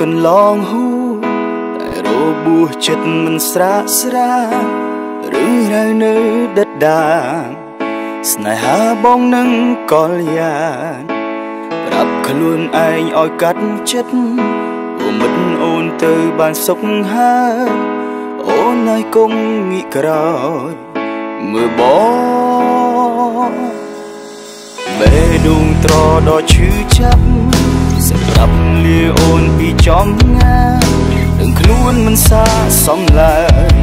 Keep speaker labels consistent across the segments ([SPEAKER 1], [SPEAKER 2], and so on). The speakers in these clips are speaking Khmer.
[SPEAKER 1] កន្លងហួតែរបួសចិត្តមិនស្រាកស្រារឿងរ៉ាវនៅដិតដាមស្នេហាបងនឹងកលយ៉ាងប្រាប់ខ្លួនឯងឲ្យកាត់ចិត្តអូមិនអូនទៅបានសុខហើយអូនឲ្យគង់ងាកក្រោយមើលបងបេះដូងត្រដល់ឈឺចាប់ សម្រាប់លាអូនពីចំងាដឹងខ្លួនមិនសាសំឡើយ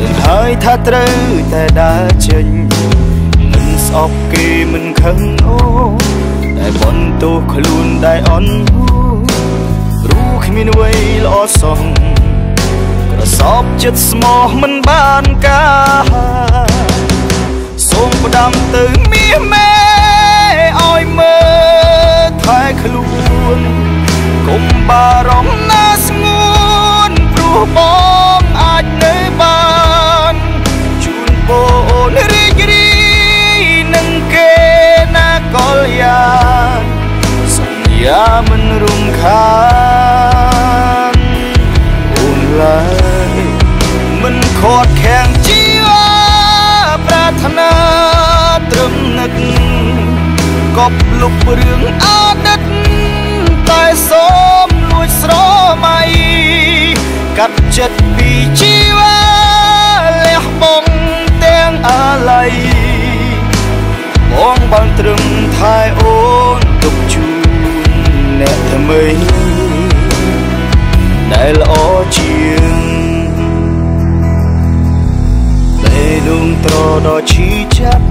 [SPEAKER 1] ដឹងហើយថាត្រូវតែដើរចេញមិនស្អប់គេមិនខឹងអូតែបន់ទោសខ្លួនដែលអន់ហូព្រោះគ្មានអ្វីល្អសោះក្រសោបចិត្តស្មោះមិនបានការសូមផ្ដាំទៅមាសមេ មិនរំខានអូនឡើយមិនខាត់ខាំងជីវាប្រាថ្នាត្រឹមនឹកកប់លុបរឿងអតីតតែសូមលួចស្រមៃកាត់ចិត្តពីជីវាលះបង់ទាំងអាល័យបងបានត្រឹមថែអូនទុកជូន អ្នកថ្មីដែលល្អជាងពេលដងត្រដល់ឈឺចាប់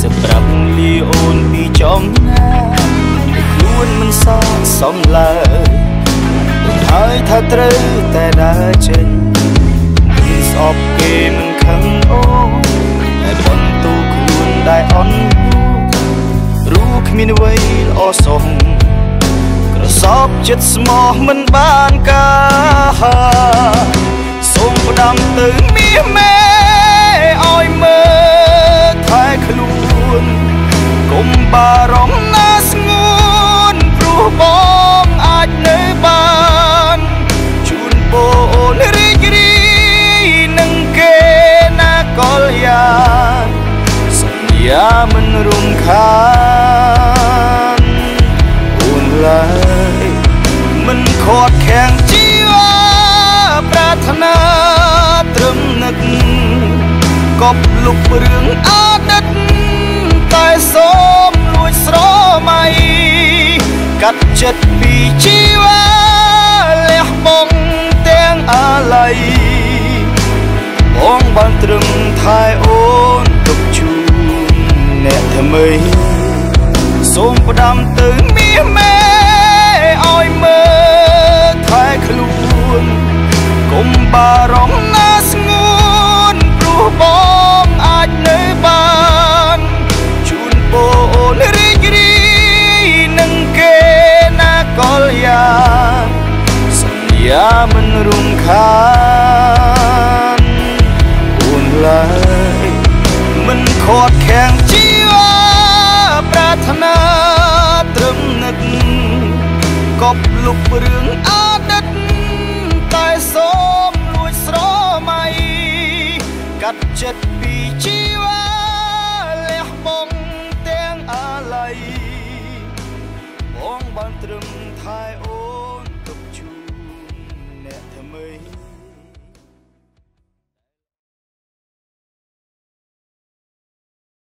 [SPEAKER 1] សម្រាប់លាអូនពីចំណាខ្លួនមិនសោកសំឡើយដឹងហើយថាត្រូវតែដើរចេញមិនស្អប់គេមិនខឹងអូតែបន្ទូខ្លួនដែលអន់รู้គ្មានអ្វីល្អសោះក្រ សោបចិត្តស្មោះមិនបានការសូមផ្ដាំទៅមាសមេឲ្យមើលថែខ្លួនកុំបារម្ភណាស្ងួនព្រោះបងអាចនៅបានជូនពរអូនរីករាយនឹងគេណាកលយ៉ាងសន្យាមិនរំខាន ខាត់ខាំងជីវាប្រាថ្នាត្រឹមនឹកកប់លុបរឿងអតីតតែសូមលួចស្រមៃកាត់ចិត្តពីជីវាលះបង់ទាំងអាល័យបងបានត្រឹមថែអូនទុកជូនអ្នកថ្មីសូមផ្ដាំទៅមាសមេឲ្យមើល បារម្ភណាស្ងួនព្រោះបងអាចនៅបានជូនពរអូនរីករាយនឹងគេណាកលយ៉ាងសន្យាមិនរំខានអូនឡើយមិនខាត់ខាំងជីវាប្រាថ្នាត្រឹមនឹកកប់លុបរឿងអ កាត់ចិត្តពីជីវាលះបង់ទាំងអាល័យបងបានត្រឹមថែអូ